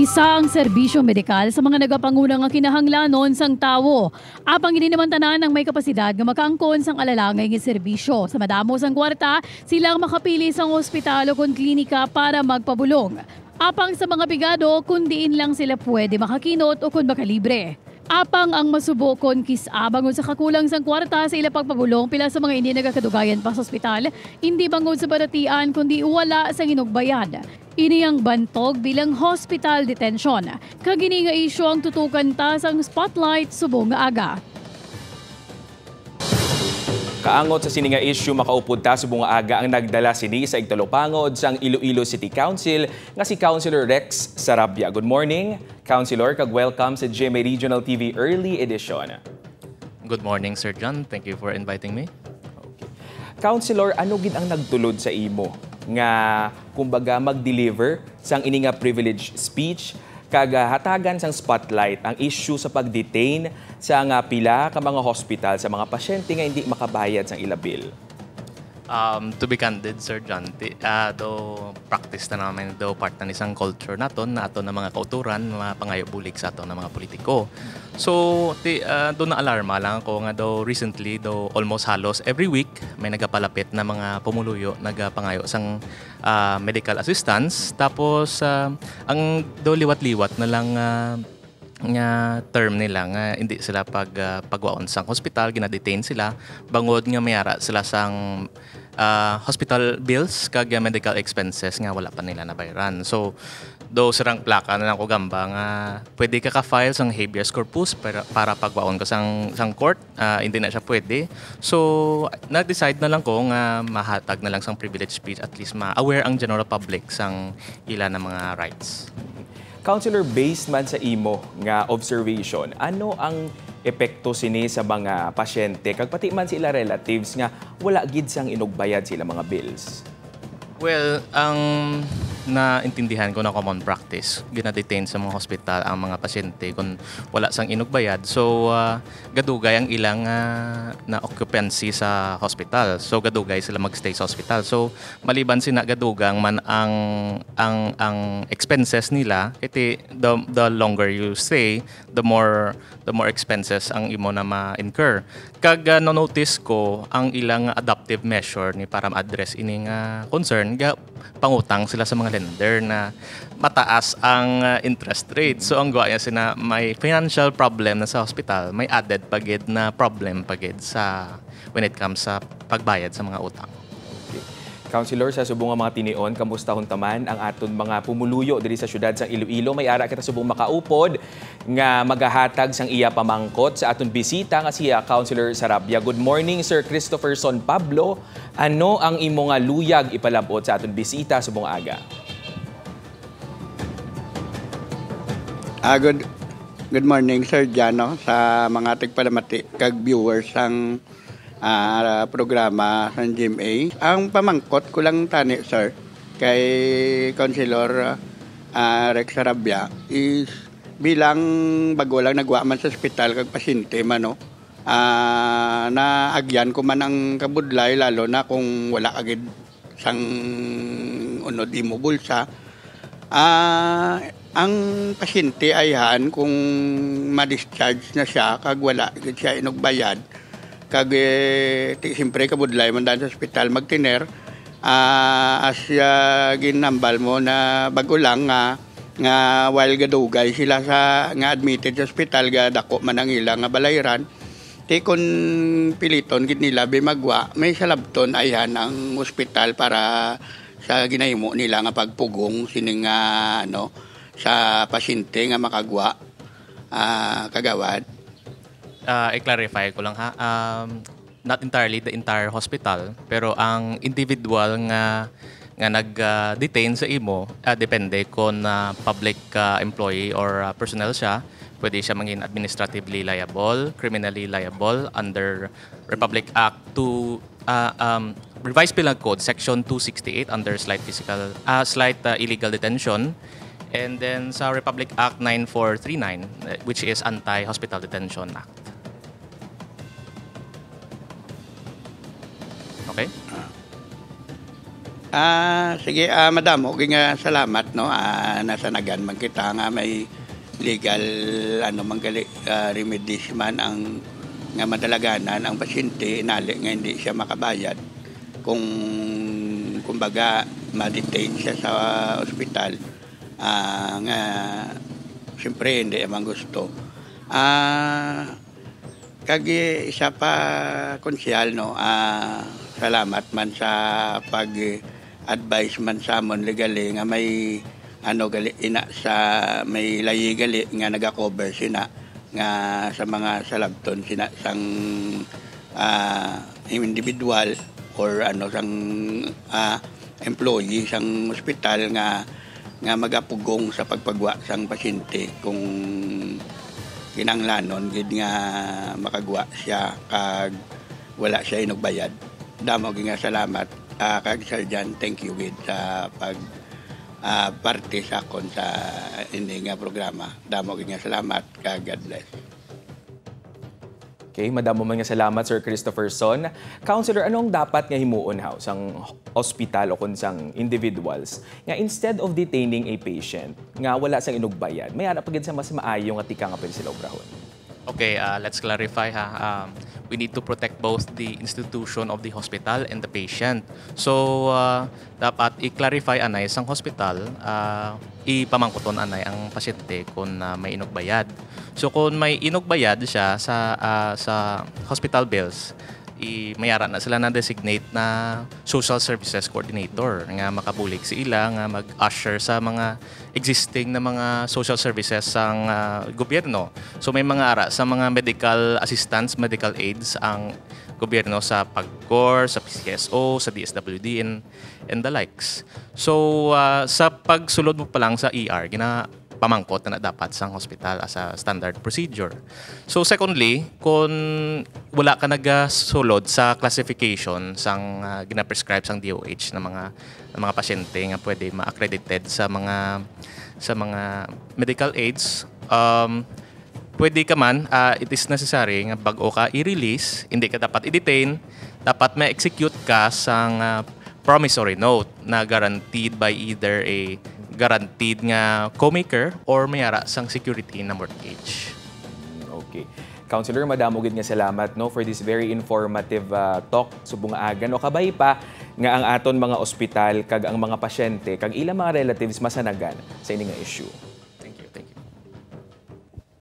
Isa ang serbisyo medikal sa mga nagapangunang nga kinahanglanon sang tawo. Apang hindi naman tanan ng may kapasidad nga makaangkon sang alalangay nga serbisyo. Sa madamo sang kwarta, silang makapili sang ospital o kon klinika para magpabulong. Apang sa mga bigado, kundiin lang sila pwede makakinot o kun makalibre. Apang ang masubokon kisabangon sa kakulang sang kwarta sa ila pagpabulong pila sa mga hindi nagakadugayan pa sa ospital, hindi bangod sa baratian kundi wala sa inugbayan. Ini ang bantog bilang hospital detention. Kagini nga isyu ang tutukan ta sang spotlight subong aga. Kaangot sa sininga issue makaupod ta subong aga ang nagdala sini sa igtalopangod sang Iloilo City Council nga si Councilor Rex Sarabia. Good morning, Councilor, kag welcome sa GMA Regional TV Early Edition. Good morning, Sir John. Thank you for inviting me. Councilor, ano gid ang nagtulod sa imo nga kumbaga mag-deliver sang ini nga privilege speech kag ah, hatagan sang spotlight ang issue sa pag-detain sa nga pila ka mga hospital sa mga pasyente nga hindi makabayad sang ila bill. Um, to be candid, Sir John, ti, uh, do practice na namin do part na isang culture naton na ato na mga kauturan, mga pangayo bulig sa ato na mga politiko. So, ti, uh, do na alarma lang ako nga do recently, do almost halos every week, may nagapalapit na mga pumuluyo, nagapangayo sang uh, medical assistance. Tapos, uh, ang do liwat-liwat na lang uh, nga term nila nga hindi sila pag uh, pagwaon sang hospital gina-detain sila. Bangod nga mayara sila sang uh, hospital bills kag medical expenses nga wala pa nila nabayaran. So do sirang plaka na lang ko gamba nga pwede ka ka-file sang habeas corpus para, para pagwaon ka sang sang court. Uh, hindi na siya pwede. So nag-decide na lang ko nga mahatag na lang sang privilege speech at least ma-aware ang general public sang ila na mga rights Councilor, based man sa imo nga observation, ano ang epekto sini sa mga pasyente kag pati man sila relatives nga wala gid sang inugbayad sila mga bills? Well, ang naintindihan ko na common practice, gina-detain sa mga hospital ang mga pasyente kung wala sang inugbayad. So, uh, gadugay ang ilang uh, na occupancy sa hospital. So, gadugay sila magstay sa hospital. So, maliban sina gadugang man ang ang ang expenses nila, iti the the longer you stay, the more the more expenses ang imo na ma-incur. Kag uh, no-notice ko ang ilang adaptive measure ni para ma-address ining uh, concern ga pangutang sila sa mga lender na mataas ang uh, interest rate. So ang gaya sina may financial problem na sa hospital, may added pagid na problem pagid sa when it comes sa pagbayad sa mga utang. Councilor, sa subong mga tinion, kamusta hun taman ang aton mga pumuluyo diri sa syudad sa Iloilo. May ara kita subong makaupod nga magahatag sang iya pamangkot sa aton bisita nga siya Councilor Sarabia. Good morning Sir Christopher Son Pablo. Ano ang imo nga luyag ipalabot sa aton bisita subong aga? Ah, good, good morning, Sir Jano, sa mga tigpalamati kag viewers sang ah, programa ng GMA. Ang pamangkot ko lang tani, sir, kay Councilor ah, Rex Sarabia is bilang bago lang nagwa man sa ospital kag pasyente man no. Ah, na agyan ko man ang kabudlay lalo na kung wala agad sang unod imo bulsa. Ah, ang pasyente ay han kung ma-discharge na siya kag wala gid siya inugbayad kag eh, siyempre kabudlay man sa ospital magtiner ah as uh, ginambal mo na bago lang nga nga while gadugay sila sa nga admitted sa ospital ga dako man ang ilang nga balayran. Ti kun piliton gid nila bimagwa may salabton ayan ang ospital para sa ginahimo nila nga pagpugong sining nga ano sa pasyente nga makagwa ah, kagawad uh, i-clarify ko lang ha. Um, not entirely the entire hospital, pero ang individual nga nga nag-detain sa imo, uh, depende kung uh, public uh, employee or uh, personnel siya, pwede siya maging administratively liable, criminally liable under Republic Act 2 uh, um, Revised Penal Code Section 268 under slight physical uh, slight uh, illegal detention and then sa Republic Act 9439 uh, which is Anti-Hospital Detention Act. Okay? Ah, sige, ah, madam, okay nga salamat no. Ah, nasanagan man kita nga may legal ano manggali ah, remedies man ang nga madalaganan ang pasyente inali nga hindi siya makabayad kung kumbaga ma-detain siya sa ospital ah, nga siyempre hindi naman gusto ah kagi isa pa konsyal no ah, salamat man sa pag advice man sa amon legali nga may ano gali ina sa may layi gali nga naga-cover sina nga sa mga salabton sina sang ah, individual or ano sang ah, employee sang ospital nga nga magapugong sa pagpagwa sang pasyente kung kinanglanon gid nga makagwa siya kag wala siya inugbayad damo nga salamat ah, kag Sir John thank you gid sa pag ah, parte sa kon sa ini nga programa damo gid nga salamat kag God bless Okay, madamo man nga salamat Sir Christopher Son. Counselor, anong dapat nga himuon haw sang hospital o kun sang individuals nga instead of detaining a patient nga wala sang inugbayad, may ara pagid sa mas maayo nga tika nga pwede sila obrahon. Okay, uh, let's clarify ha. Um, we need to protect both the institution of the hospital and the patient. So, uh, dapat i-clarify anay sang hospital, uh, ipamangkuton anay ang pasyente kung uh, may inugbayad. So, kung may inugbayad siya sa uh, sa hospital bills, i mayara na sila na designate na social services coordinator nga makabulig si ila nga mag-usher sa mga existing na mga social services sang ah, gobyerno. So may mga ara sa mga medical assistants, medical aids ang gobyerno sa PAGCOR, sa PCSO, sa DSWD and, and the likes. So ah, sa pagsulod mo pa lang sa ER, gina pamangkot na dapat sang hospital as a standard procedure. So secondly, kung wala ka nagasulod sa classification sang uh, gina-prescribe sang DOH ng mga ng mga pasyente nga pwede ma-accredited sa mga sa mga medical aids, um, pwede ka man, uh, it is necessary nga bago ka i-release, hindi ka dapat i-detain, dapat ma-execute ka sang uh, promissory note na guaranteed by either a guaranteed nga co-maker or mayara sang security na mortgage. Okay. Counselor, madamo gid nga salamat no for this very informative uh, talk subong aga no kabay pa nga ang aton mga ospital kag ang mga pasyente kag ilang mga relatives masanagan sa ini nga issue.